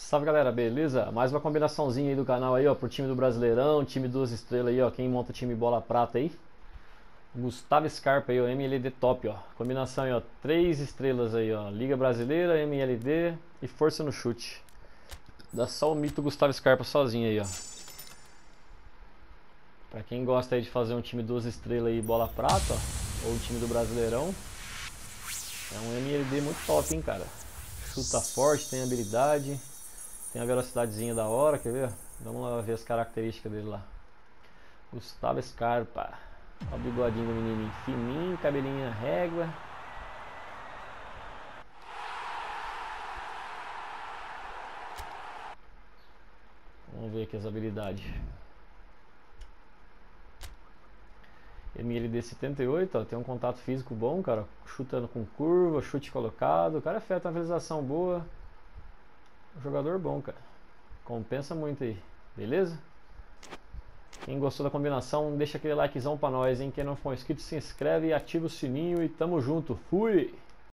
Salve galera, beleza? Mais uma combinaçãozinha aí do canal aí, ó, pro time do Brasileirão, time duas estrelas aí, ó, quem monta time bola prata aí. Gustavo Scarpa aí, ó, MLD top, ó. Combinação aí, ó, três estrelas aí, ó, Liga Brasileira, MLD e força no chute. Dá só o mito Gustavo Scarpa sozinho aí, ó. Pra quem gosta aí de fazer um time duas estrelas aí, bola prata, ó, ou o time do Brasileirão, é um MLD muito top, hein, cara. Chuta forte, tem habilidade. Tem a velocidadezinha da hora, quer ver? Vamos lá ver as características dele lá. Gustavo Scarpa. Olha o bigodinho do menininho. Fininho, cabelinho régua. Vamos ver aqui as habilidades. MLD 78, ó, tem um contato físico bom, cara. Chutando com curva, chute colocado. O cara é feito, uma boa. Jogador bom, cara. Compensa muito aí, beleza? Quem gostou da combinação, deixa aquele likezão pra nós, hein? Quem não for inscrito, se inscreve e ativa o sininho e tamo junto. Fui!